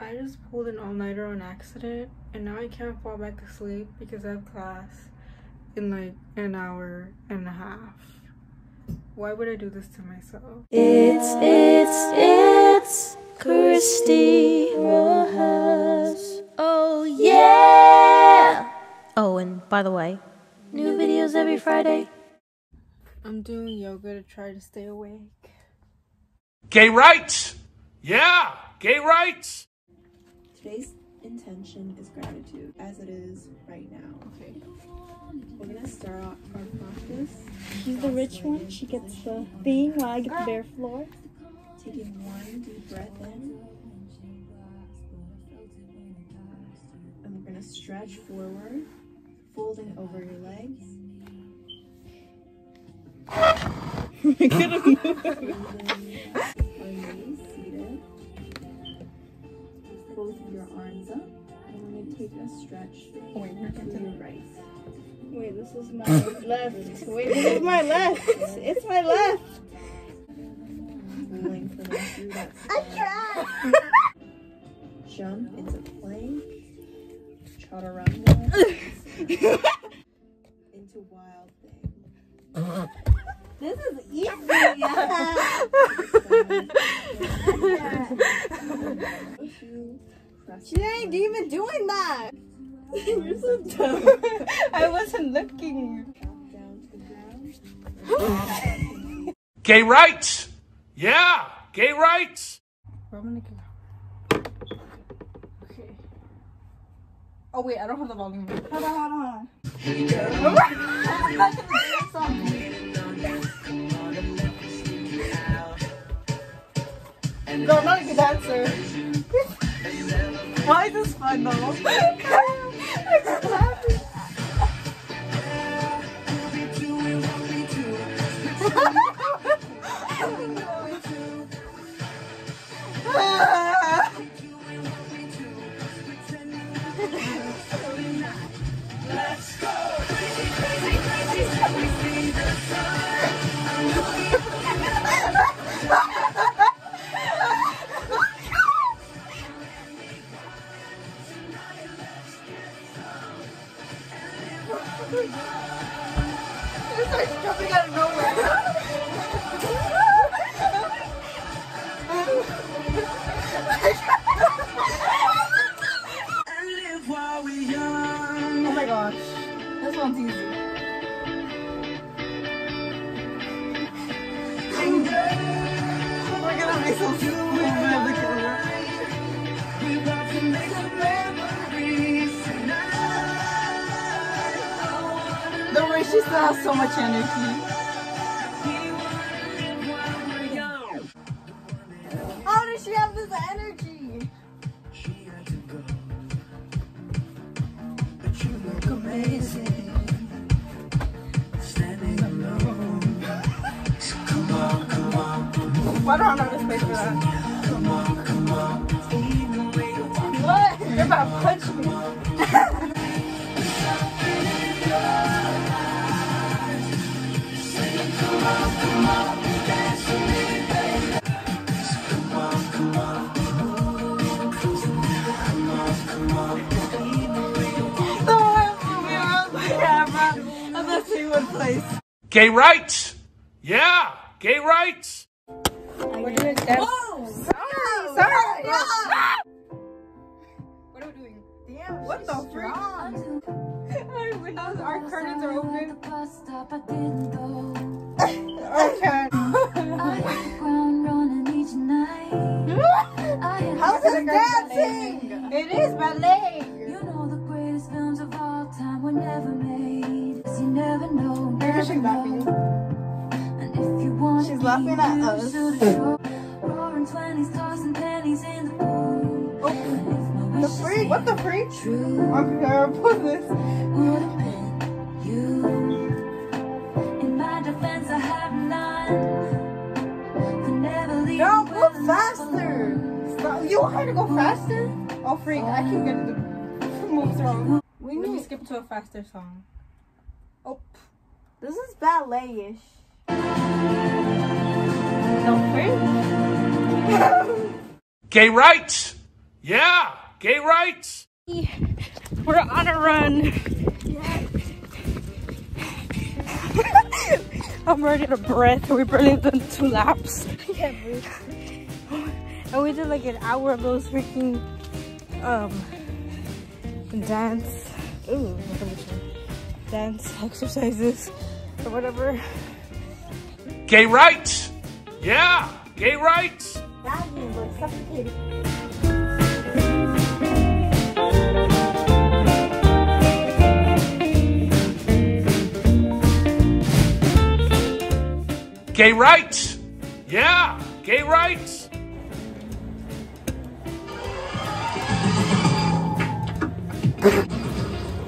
I just pulled an all-nighter on accident and now I can't fall back to sleep because I have class in like an hour and a half. Why would I do this to myself? It's, it's, it's Christie Rojas. Oh, yeah! Oh, and by the way, new videos every Friday. I'm doing yoga to try to stay awake. Gay rights! Yeah! Gay rights! Today's intention is gratitude, as it is right now. Okay. We're gonna start off our practice. She's the rich one. She gets the thing while I get the bare floor. Taking one deep breath in. And we're gonna stretch forward, folding over your legs. Breathing our knees your arms up. And we're gonna take a stretch oh, Wait, you're to your right. Wait, this is my left. Wait, this is my left. It's my left. Pulling from through that spine. Jump into plank. Chaturanga. into wild thing. This is easy. Press she ain't even doing that. You're so dumb. I wasn't looking. back down to the ground. Gay rights! Yeah! Gay rights! Where am I gonna go? Okay. Oh wait, I don't have the volume. Hold on, hold on. No, I'm not a good dancer. Why is this fun though? I'm just laughing. Oh my gosh. This one's easy. We're gonna make some stupid still has so much energy. How does she have this energy? Why do I not have space for that? I'm not seeing one place. Gay rights! Yeah! Gay rights! We're doing dance. Sorry, sorry. Yeah. What are we doing? Damn, What the freak? Our windows, our curtains are open. Okay. How's this dancing? It is ballet. You know never she's laughing. And if you want She's laughing at us. Roaring twenties, tossing pennies in the pool. Oh, And if my the freak? What the freak? True Okay, I'll put this. would have been you. In my defense, I have none. Could never leave No, you move faster. Stop. You want her to go faster? Oh, freak, I keep getting the moves wrong. We need. skip to a faster song. This is ballet-ish. Don't freak. Gay rights! Yeah, gay rights. We're on a run. I'm ready to breath. We barely done two laps. and we did like an hour of those freaking um dance. Ooh, what am I saying? dance exercises or whatever. Gay rights. Yeah, gay rights. Gay rights. Yeah, gay rights.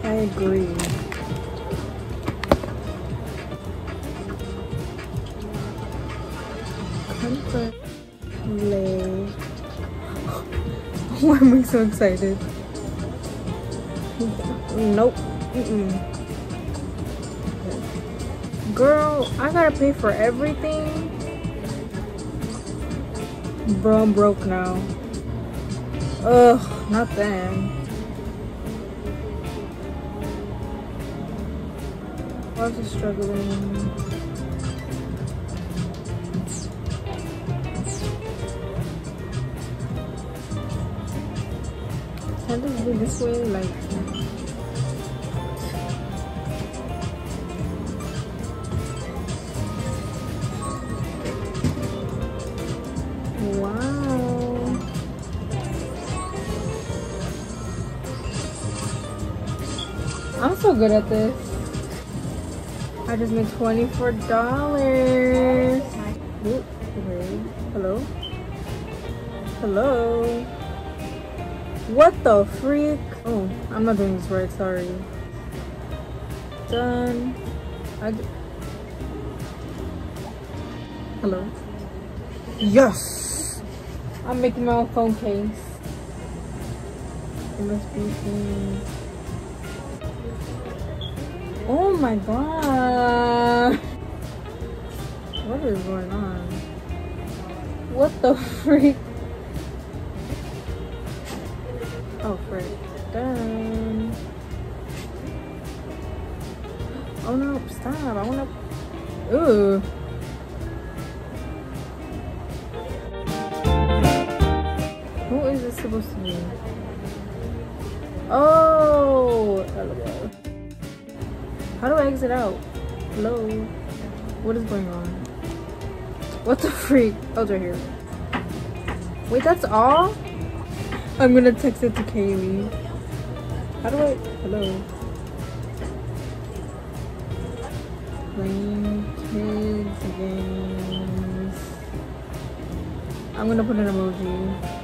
I agree. Lay. Why am I so excited? Nope. Mm-mm. Girl, I gotta pay for everything. Bro, I'm broke now. Ugh, not them. I was just struggling. Can this be this way? Like, wow. I'm so good at this. I just made twenty-four dollars. Hello? Hello? What the freak? Oh, I'm not doing this right, sorry. Done. I Hello? Yes! I'm making my own phone case. It must be. Oh my god! What is going on? What the freak? Oh, frick. Done. Oh no, stop. I wanna. Ooh. Who is this supposed to be? Oh! How do I exit out? Hello? What is going on? What the freak? Oh, it's right here. Wait, that's all? I'm gonna text it to Kaylee. How do I? Hello. Playing kids games. I'm gonna put an emoji.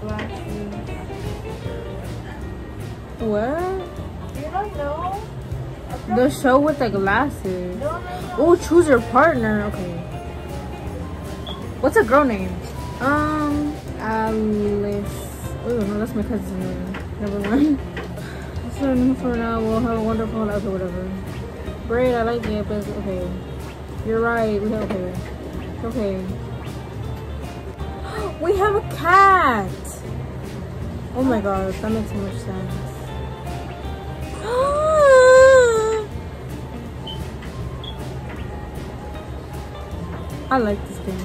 Glasses. What? don't know? The show with the glasses. No, no, no. Oh, choose your partner. Okay. What's a girl name? Um, Alice. Oh no, that's my cousin's name. Never mind. So for now, we'll have a wonderful life or whatever. Great, I like it, but okay. You're right. We have okay. Okay. We have a cat. Oh my god, that makes so much sense. I like this game.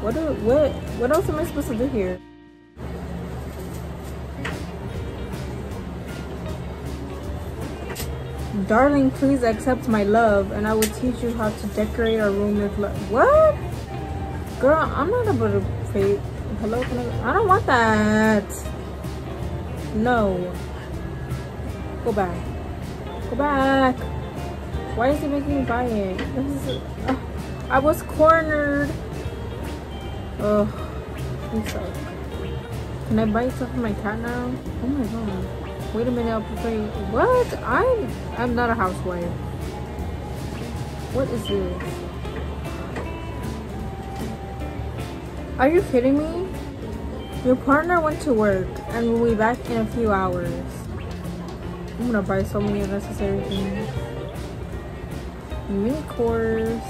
What do what what else am I supposed to do here? Darling, please accept my love and I will teach you how to decorate our room with love. What? Girl, I'm not about to pay. Hello, I, I don't want that. No. Go back. Go back. Why is he making me buy it? Is, uh, I was cornered. Oh, I'm sorry. Can I buy stuff for my cat now? Oh my god. Wait a minute, I'll play. What? I'm, I'm not a housewife. What is this? Are you kidding me? Your partner went to work and will be back in a few hours. I'm gonna buy so many unnecessary things. Mini course.